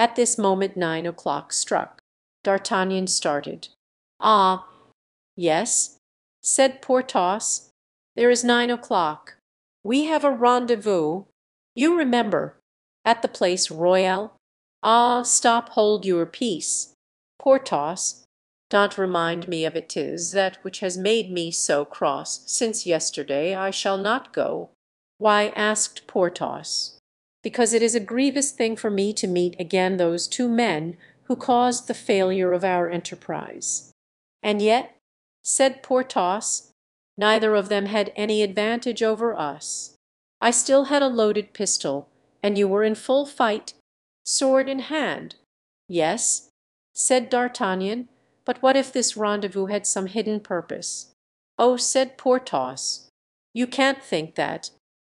At this moment nine o'clock struck. D'Artagnan started. "Ah, yes," said Porthos, "there is nine o'clock. We have a rendezvous, you remember, at the Place Royale. Ah, stop, hold your peace, Porthos; don't remind me of it 'tis that which has made me so cross since yesterday I shall not go." "Why?" asked Porthos. "Because it is a grievous thing for me to meet again those two men who caused the failure of our enterprise." "And yet," said Porthos, "neither of them had any advantage over us. I still had a loaded pistol, and you were in full fight, sword in hand." "Yes," said D'Artagnan; "but what if this rendezvous had some hidden purpose?" "Oh," said Porthos, "you can't think that,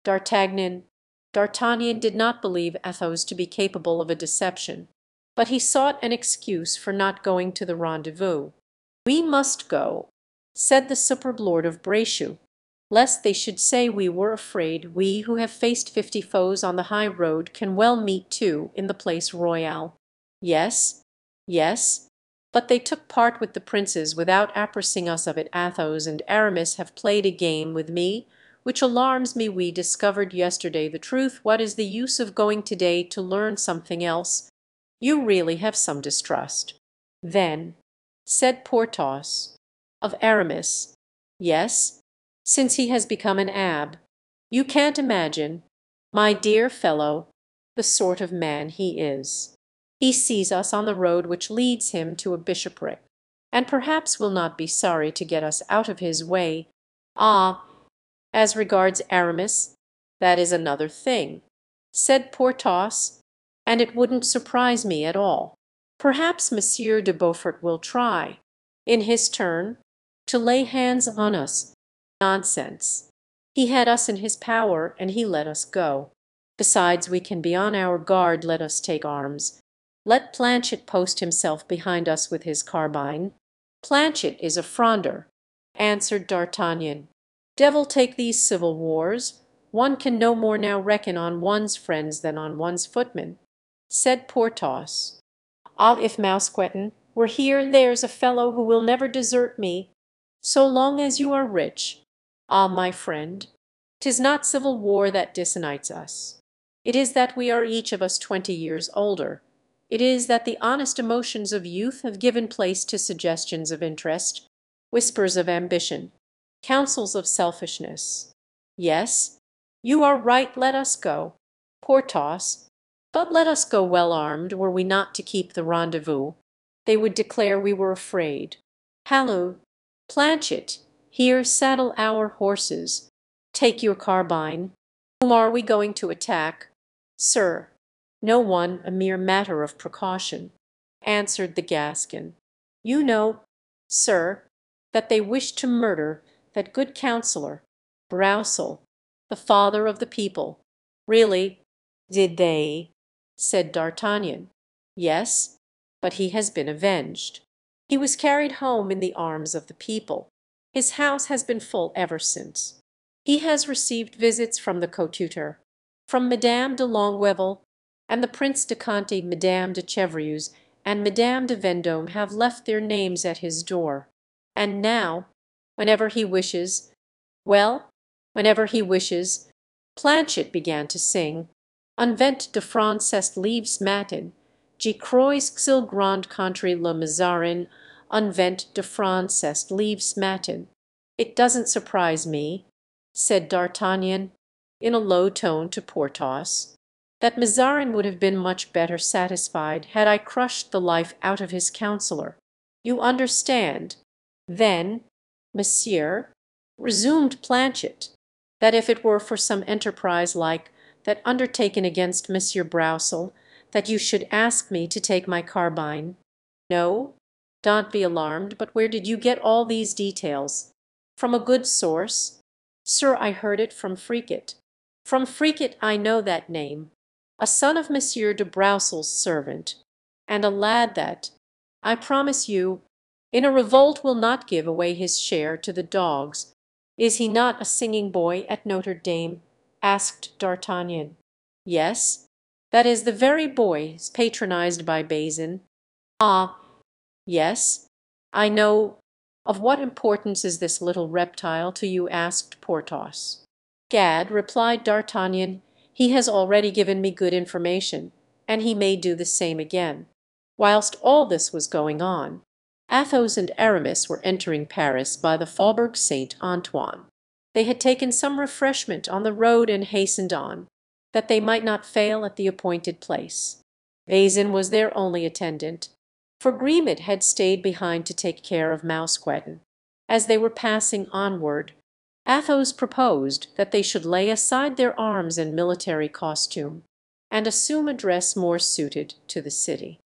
D'Artagnan." D'Artagnan did not believe Athos to be capable of a deception, but he sought an excuse for not going to the rendezvous. "We must go," said the superb lord of Bracieux, "lest they should say we were afraid; we who have faced fifty foes on the high road can well meet two in the Place Royale." "Yes, yes; but they took part with the princes without appriesing us of it. Athos and Aramis have played a game with me which alarms me. We discovered yesterday the truth; what is the use of going to day to learn something else? You really have some distrust." "Then," said Porthos. "Of Aramis?" "Yes, since he has become an abbe. You can't imagine, my dear fellow, the sort of man he is. He sees us on the road which leads him to a bishopric, and perhaps will not be sorry to get us out of his way. Ah! As regards Aramis, that is another thing," said Porthos, "and it wouldn't surprise me at all. Perhaps Monsieur de Beaufort will try, in his turn, to lay hands on us. Nonsense! He had us in his power, and he let us go. Besides, we can be on our guard; let us take arms. Let Planchet post himself behind us with his carbine." "Planchet is a Frondeur," answered D'Artagnan. "Devil take these civil wars! One can no more now reckon on one's friends than on one's footmen," said Porthos. "Ah, if Mousqueton were here, there's a fellow who will never desert me, so long as you are rich. Ah, my friend, 'tis not civil war that disunites us. It is that we are each of us twenty years older; it is that the honest emotions of youth have given place to suggestions of interest, whispers of ambition, counsels of selfishness. Yes, you are right, let us go, Porthos; but let us go well armed, were we not to keep the rendezvous. They would declare we were afraid. Halloo, Planchet, here saddle our horses. Take your carbine. Whom are we going to attack?" "Sir, no one; a mere matter of precaution," answered the Gascon. "You know, sir, that they wish to murder that good counsellor, Broussel, the father of the people." "Really, did they?" said D'Artagnan. "Yes, but he has been avenged. He was carried home in the arms of the people. His house has been full ever since. He has received visits from the coadjutor, from Madame de Longueville, and the Prince de Conti, Madame de Chevreuse, and Madame de Vendome have left their names at his door. And now, whenever he wishes. Well, whenever he wishes. Planchet began to sing, "Un vent de France est leaves matin, Je crois qu'il grand contre le Mazarin, Un vent de France est leaves matin." "It doesn't surprise me," said D'Artagnan, in a low tone to Porthos, "that Mazarin would have been much better satisfied had I crushed the life out of his counselor. You understand, then, monsieur," resumed Planchet, "that if it were for some enterprise like that undertaken against Monsieur Broussel, that you should ask me to take my carbine. No, don't be alarmed; but where did you get all these details? From a good source?" "Sir, I heard it from Friquet." "From Friquet I know that name; a son of Monsieur de Broussel's servant, and a lad that, I promise you, in a revolt will not give away his share to the dogs. Is he not a singing boy at Notre Dame?" asked D'Artagnan. "Yes." That is the very boy patronised by Bazin. Ah, yes, I know. Of what importance is this little reptile to you?" asked Porthos. "Gad," replied D'Artagnan, "he has already given me good information, and he may do the same again." Whilst all this was going on, Athos and Aramis were entering Paris by the Faubourg Saint Antoine. They had taken some refreshment on the road and hastened on, that they might not fail at the appointed place. Bazin was their only attendant, for Grimaud had stayed behind to take care of Mousqueton. As they were passing onward, Athos proposed that they should lay aside their arms and military costume, and assume a dress more suited to the city.